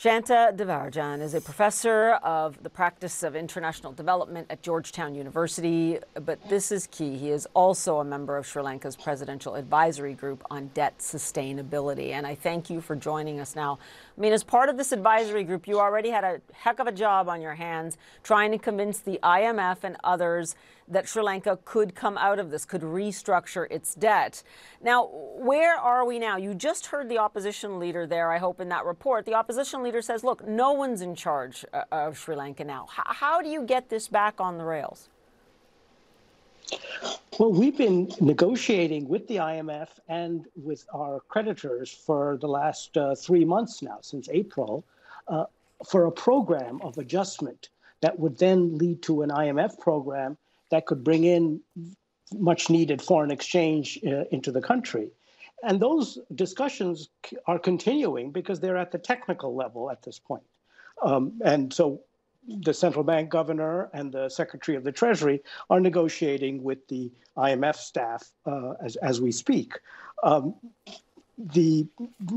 Shanta Devarajan is a professor of the practice of international development at Georgetown University, but this is key. He is also a member of Sri Lanka's Presidential Advisory Group on Debt Sustainability. And I thank you for joining us now. I mean, as part of this advisory group, you already had a heck of a job on your hands trying to convince the IMF and others that Sri Lanka could come out of this, could restructure its debt. Now, where are we now? You just heard the opposition leader there, I hope, in that report. The opposition leader says, look, no one's in charge uh, of Sri Lanka now. How do you get this back on the rails? Well, we've been negotiating with the IMF and with our creditors for the last uh, three months now, since April, uh, for a program of adjustment that would then lead to an IMF program that could bring in much needed foreign exchange uh, into the country. And those discussions are continuing because they're at the technical level at this point. Um, and so the central bank governor and the secretary of the treasury are negotiating with the IMF staff uh, as, as we speak. Um, the,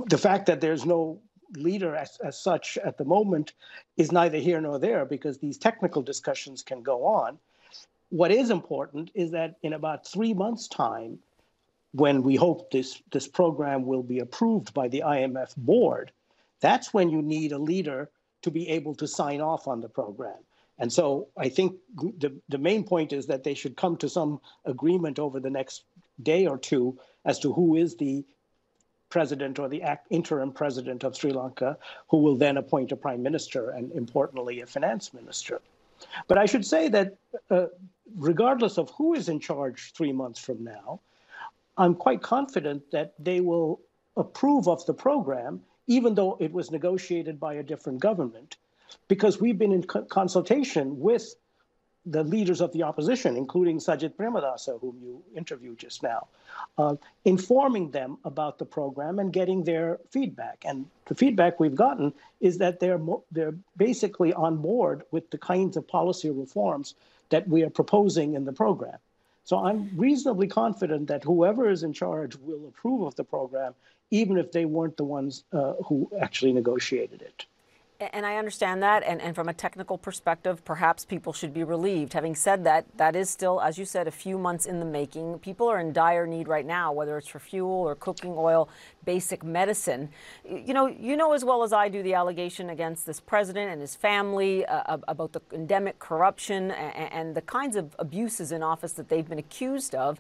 the fact that there's no leader as, as such at the moment is neither here nor there because these technical discussions can go on. What is important is that in about three months' time, when we hope this, this program will be approved by the IMF board, that's when you need a leader to be able to sign off on the program. And so I think the, the main point is that they should come to some agreement over the next day or two as to who is the president or the interim president of Sri Lanka, who will then appoint a prime minister and, importantly, a finance minister. But I should say that uh, regardless of who is in charge three months from now, I'm quite confident that they will approve of the program, even though it was negotiated by a different government, because we've been in co- consultation with the leaders of the opposition, including Sajith Premadasa, whom you interviewed just now, uh, informing them about the program and getting their feedback. And the feedback we've gotten is that they're mo- they're basically on board with the kinds of policy reforms that we are proposing in the program. So I'm reasonably confident that whoever is in charge will approve of the program, even if they weren't the ones uh, who actually negotiated it. And I understand that. And, and from a technical perspective, perhaps people should be relieved. Having said that, that is still, as you said, a few months in the making. People are in dire need right now, whether it's for fuel or cooking oil, basic medicine. You know, you know as well as I do the allegation against this president and his family uh, about the endemic corruption and, and the kinds of abuses in office that they've been accused of.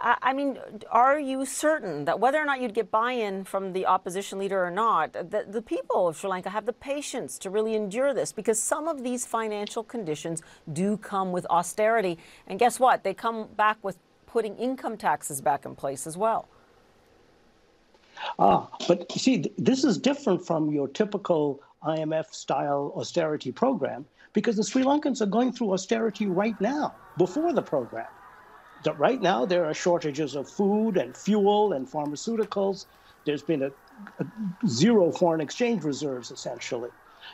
I mean, are you certain that whether or not you'd get buy in from the opposition leader or not, that the people of Sri Lanka have the patience to really endure this? Because some of these financial conditions do come with austerity. And guess what? They come back with putting income taxes back in place as well. Ah, but see, this is different from your typical IMF style austerity program because the Sri Lankans are going through austerity right now before the program right now there are shortages of food and fuel and pharmaceuticals. There's been a, a zero foreign exchange reserves essentially.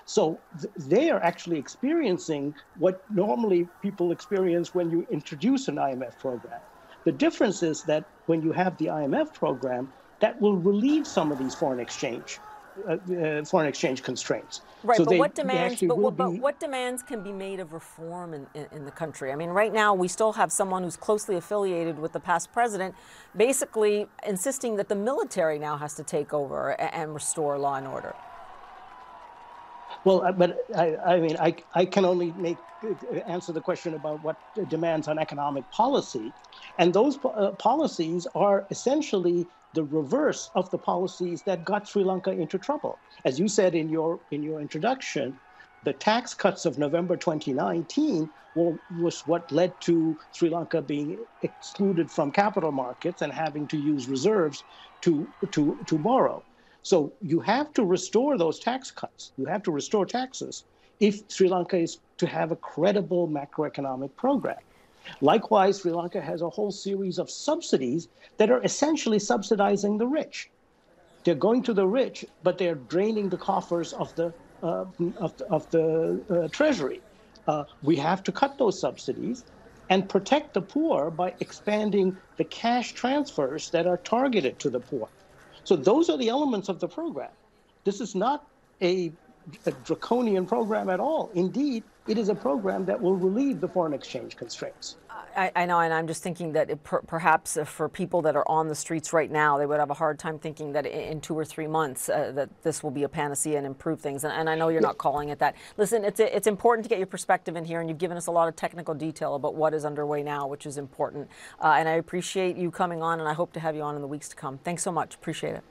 So th- they are actually experiencing what normally people experience when you introduce an IMF program. The difference is that when you have the IMF program, that will relieve some of these foreign exchange uh, uh, foreign exchange constraints. Right, so but they, what demands? But what, but what, demands can be made of reform in, in, in, the country? I mean, right now we still have someone who's closely affiliated with the past president, basically insisting that the military now has to take over and, and restore law and order. Well, uh, but I, I mean, I, I can only make uh, answer the question about what demands on economic policy, and those uh, policies are essentially the reverse of the policies that got Sri Lanka into trouble. As you said in your in your introduction, the tax cuts of November 2019 were, was what led to Sri Lanka being excluded from capital markets and having to use reserves to to to borrow. So you have to restore those tax cuts. You have to restore taxes if Sri Lanka is to have a credible macroeconomic program. Likewise, Sri Lanka has a whole series of subsidies that are essentially subsidizing the rich. They're going to the rich, but they're draining the coffers of the uh, of the, of the uh, treasury. Uh, we have to cut those subsidies and protect the poor by expanding the cash transfers that are targeted to the poor. So those are the elements of the program. This is not a, a draconian program at all. Indeed, it is a program that will relieve the foreign exchange constraints. I, I, know, and I'm just thinking that per, perhaps for people that are on the streets right now, they would have a hard time thinking that in two or three months uh, that this will be a panacea and improve things. And, and I know you're not calling it that. Listen, it's it's important to get your perspective in here, and you've given us a lot of technical detail about what is underway now, which is important. Uh, and I appreciate you coming on, and I hope to have you on in the weeks to come. Thanks so much. Appreciate it.